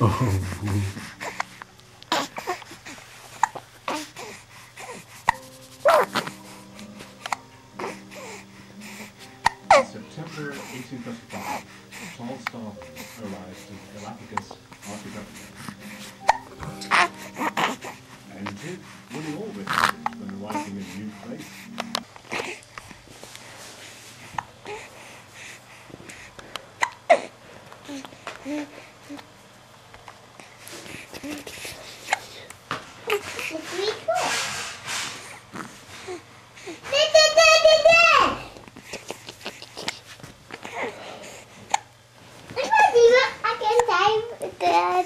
Oh. September 1835, Charles Darwin arrived in Galapagos archipelago. And did what he always when arriving in a new place.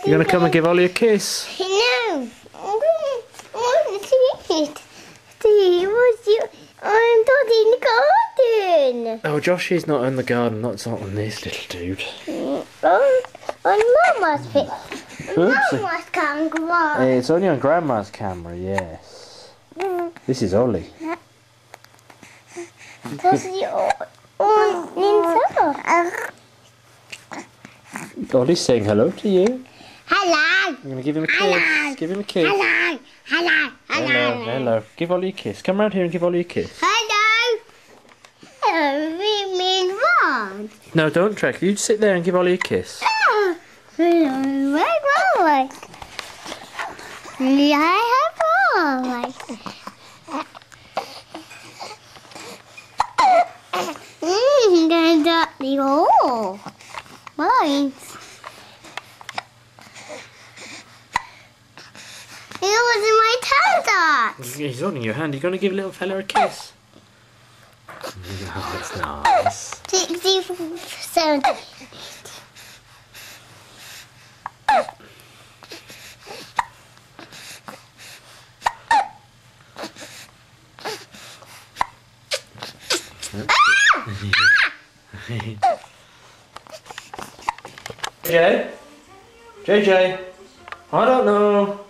You gonna come and give Ollie a kiss? No. See, what's you? I'm not in the garden. Oh, Joshy's not in the garden. That's not on this little dude. Oh, on, on Mama's pic. Mama's. Hey, it's only on Grandma's camera, yes. Mm. This is Ollie. Does you on inside? Ollie's saying hello to you. Hello. I'm gonna give him a kiss. Hello. Give him a kiss. Hello. Hello. Hello, Hello. hello. Give Ollie a kiss. Come round here and give Ollie a kiss. Hello. Oh, hello. We mean what? No, don't Trek. You sit there and give Ollie a kiss. Oh, are I? Yeah, I Mmm, there's a little mine. It was in my tablet. He's holding your hand. You're gonna give little fella a kiss. No, it's nice. Sixty seven. JJ? JJ? I don't know.